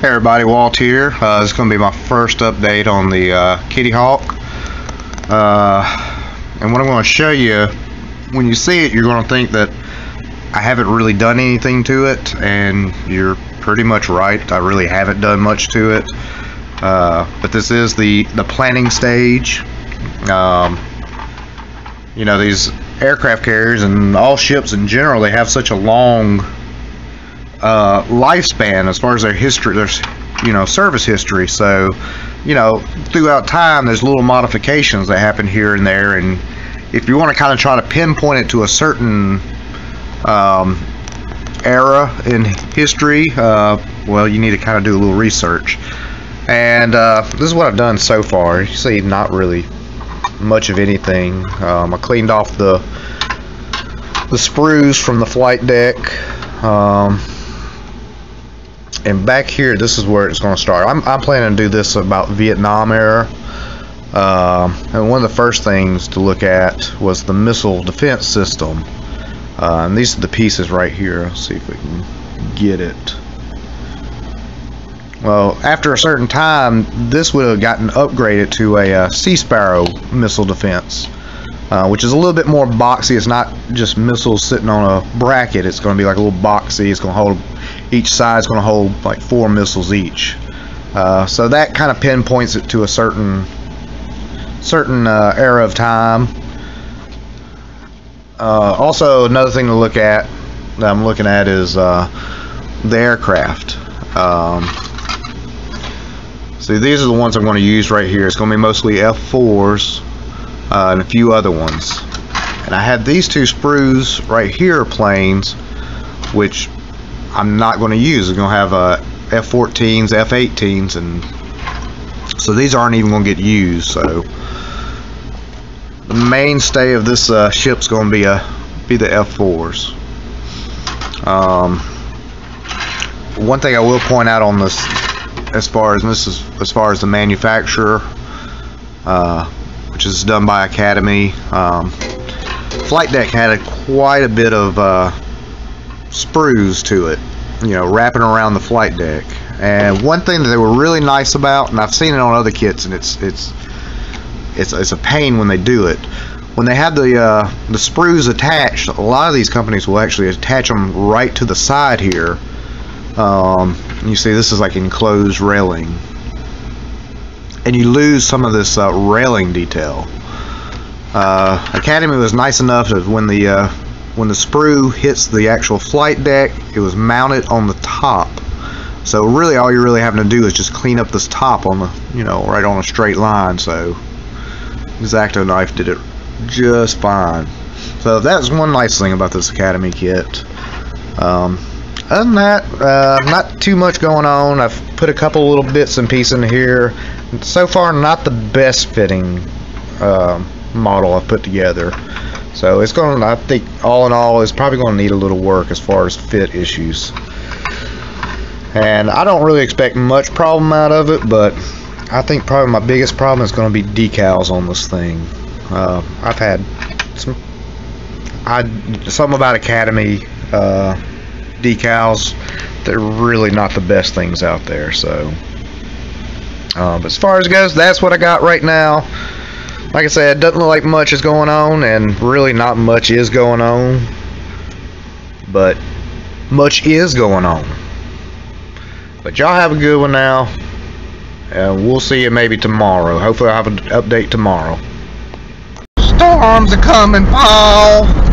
Hey everybody, Walt here. Uh, this is going to be my first update on the uh, Kitty Hawk. Uh, and what I'm going to show you, when you see it, you're going to think that I haven't really done anything to it, and you're pretty much right. I really haven't done much to it. Uh, but this is the, the planning stage. Um, you know, these aircraft carriers and all ships in general, they have such a long uh, lifespan as far as their history, their you know service history. So, you know, throughout time, there's little modifications that happen here and there, and if you want to kind of try to pinpoint it to a certain um, era in history, uh, well, you need to kind of do a little research. And uh, this is what I've done so far. You see, not really much of anything. Um, I cleaned off the the sprues from the flight deck. Um, and back here this is where it's going to start. I'm, I'm planning to do this about Vietnam era. Uh, and one of the first things to look at was the missile defense system. Uh, and these are the pieces right here. Let's see if we can get it. Well after a certain time this would have gotten upgraded to a uh, Sea Sparrow missile defense uh, which is a little bit more boxy. It's not just missiles sitting on a bracket. It's going to be like a little boxy. It's going to hold each side is going to hold like four missiles each. Uh, so that kind of pinpoints it to a certain certain uh, era of time. Uh, also, another thing to look at that I'm looking at is uh, the aircraft. Um, see, these are the ones I'm going to use right here. It's going to be mostly F4s uh, and a few other ones. And I have these two sprues right here planes, which I'm not going to use. I'm going to have uh, F-14s, F-18s, and so these aren't even going to get used. So the mainstay of this uh, ship's going to be a be the F-4s. Um, one thing I will point out on this, as far as this is as far as the manufacturer, uh, which is done by Academy. Um, Flight Deck had a, quite a bit of uh, sprues to it, you know, wrapping around the flight deck. And one thing that they were really nice about, and I've seen it on other kits, and it's it's it's it's a pain when they do it. When they have the uh, the sprues attached, a lot of these companies will actually attach them right to the side here. Um, you see, this is like enclosed railing, and you lose some of this uh, railing detail. Uh, Academy was nice enough that when the uh, when the sprue hits the actual flight deck it was mounted on the top. So really all you're really having to do is just clean up this top on the you know right on a straight line. So X-Acto knife did it just fine. So that's one nice thing about this Academy kit. Um, other than that uh, not too much going on. I've put a couple little bits and pieces in here. So far not the best fitting uh, model I've put together so it's going to, I think, all in all, it's probably going to need a little work as far as fit issues. And I don't really expect much problem out of it, but I think probably my biggest problem is going to be decals on this thing. Uh, I've had some, I something about Academy uh, decals. They're really not the best things out there. So, but as far as it goes, that's what I got right now like I said, it doesn't look like much is going on, and really not much is going on. But much is going on. But y'all have a good one now. And we'll see you maybe tomorrow. Hopefully I'll have an update tomorrow. Storms are coming, Paul.